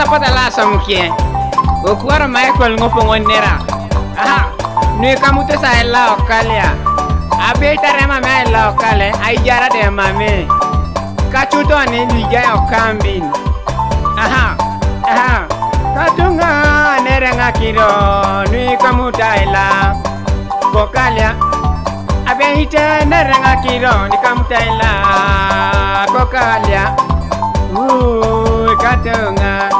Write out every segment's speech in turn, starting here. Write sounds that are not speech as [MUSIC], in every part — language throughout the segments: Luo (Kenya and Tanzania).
sa pata la sang kien o kuara ma e kol ngopo ngonera aha ni kamute sa e la okalia abeta re ma me e la okale ai jara de ma me ka chuto ni ni ga okambi aha aha ka tunga nere nga kiro ni kamuta e la okalia abeta nere nga kiro ni kamuta e la okalia Ooh, I got to know.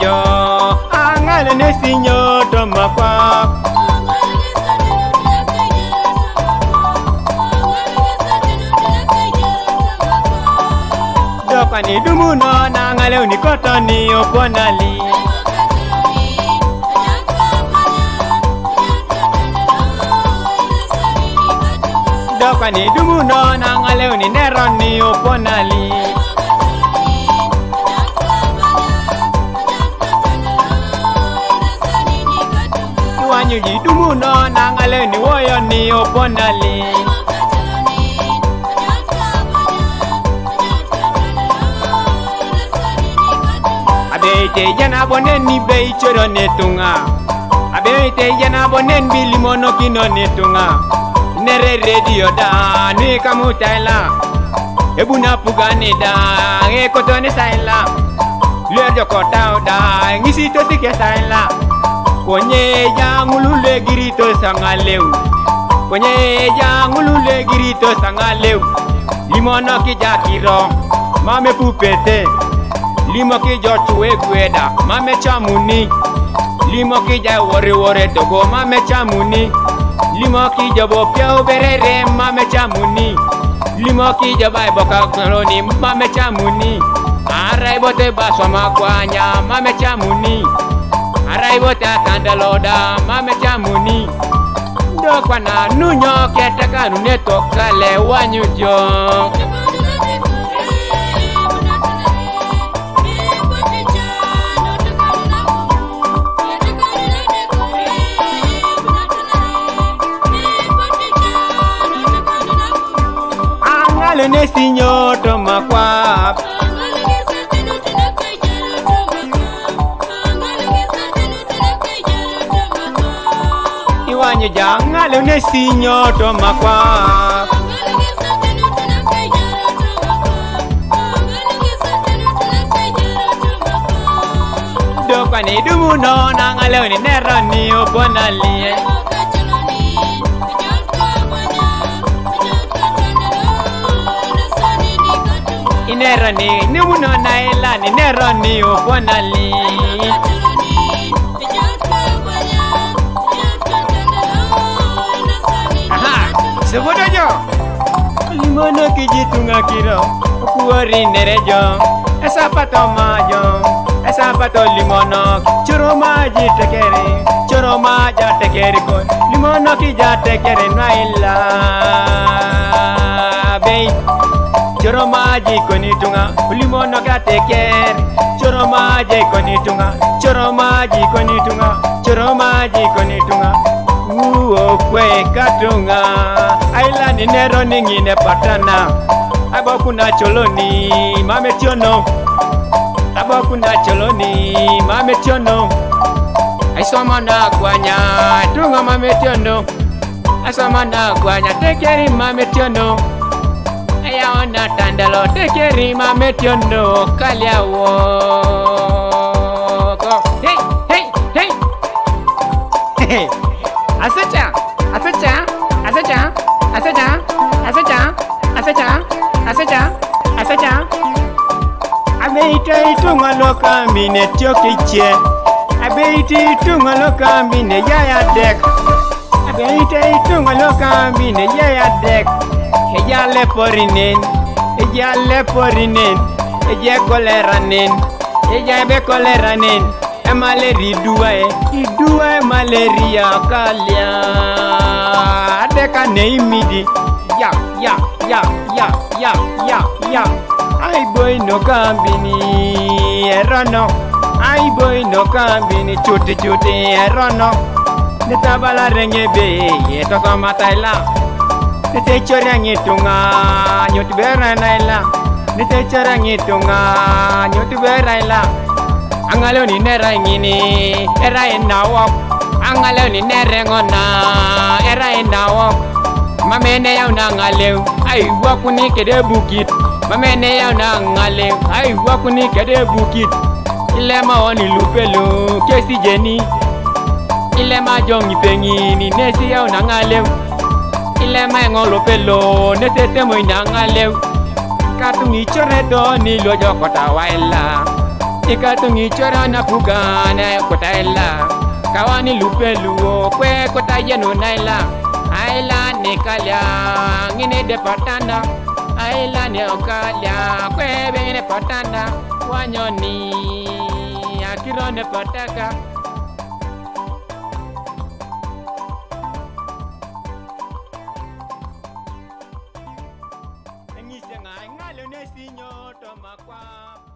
yo angale ne sinyo to mapa Pani dumu no na ngale unikoto ni oponali Dokwa ni dumu no na ngale uninero ni oponali Dokwa ni dumu no na ngale uninero ni oponali wanyu lidumuno nangale ni woyo ni oponali Abeteyana boneni beichoro netunga Abeteyana bonen bilimono kino netunga Nere radio da nika mutaila Ebuna pugane da ekotone saila Lerjo kota da ngisi tosike saila Abeteyana Kwenye yangu lule girito sanga leu Kwenye yangu lule girito sanga leu Limo no kijakiro Mame pupete Limo kijotuwe kweda Mame chamuni Limo kija wore wore dogo Mame chamuni Limo kijobo pia uberere Mame chamuni Limo kijoba iboka kloni Mame chamuni Araibote baswa makwanya Mame chamuni Mame chamuni Arai wote akandaloda mame chamuni Dokwa na nunyo kieteka nune toka le wanyujo Angale nesinyoto makwap nyo janga le ne sinyo to makwa Dokwa ni dumu no na ngale ni nero ni obona liye Inero ni nimuno na ila e ni nero ni obona liye sebenarnya Gimana kiji tunga kira Kuari nereja Esapa to maja Esapa to limonok Choro maji tekeri Choro maja tekeri kon Limonok ija tekeri naila Bey Choro maji koni tunga Limonok atekeri Choro maji koni tunga Choro maji koni tunga Choro maji koni tunga okwe katunga ailani nero ningine patana abokuna choloni mametiono abokuna choloni mametiono aisomana kwanya tunga mametiono asomana kwanya tekeri mametiono ayaona tandalo tekeri mametiono kalyawo Hey! Hey! Hey! Hey! [LAUGHS] hey abeite itunga lokambi ne tyokiche abeite itunga lokambi ne yayadek abeite itunga lokambi ne yayadek ejale porinen ejale porinen eje koleranen ejabe koleranen emaleri duae iduae maleria kalia adeka neimidi ya ya ya ya ya ya ya ai boy no kambini erono ai boy no kambini chuti chuti erono nitabala renge be yetoso mataila nitechora ngitunga nyotibera naila nitechora ngitunga nyotibera ila angalo ni nera ngini era enawo angalo ni nerengona era enawo mamene yau na ngaleu ai wakuni kede bukit mamene yau na ngaleu ai wakuni kede bukit ile oni lupelo kesi jeni ile majongi ni nesi yau na ngaleu ile maengo lupelo nese temo ina ngaleu katungi chore do ni lojo kota waila ikatungi chore na kugana kota ila kawani lupelo, kwe kota yenu naila lanikalya ng'ine departana ailani okalya kweebe n'ine e partana wanyo ni akirone partaka engise ng'aing'alo nesinyo tomakwa